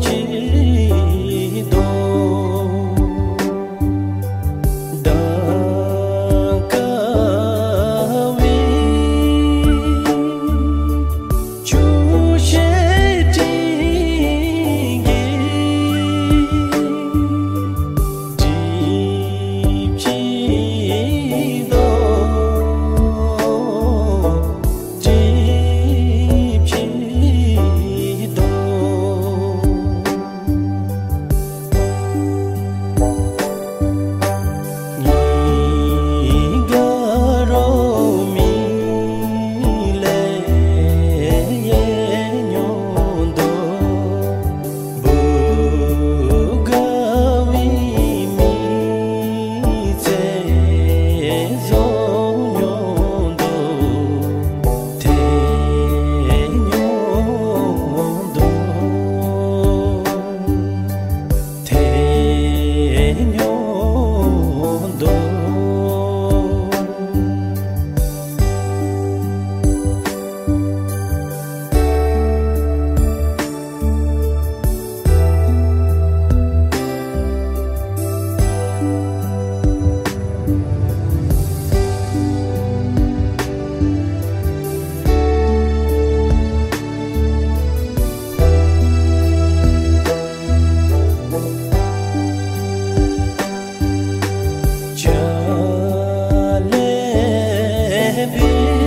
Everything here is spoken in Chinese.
去。sever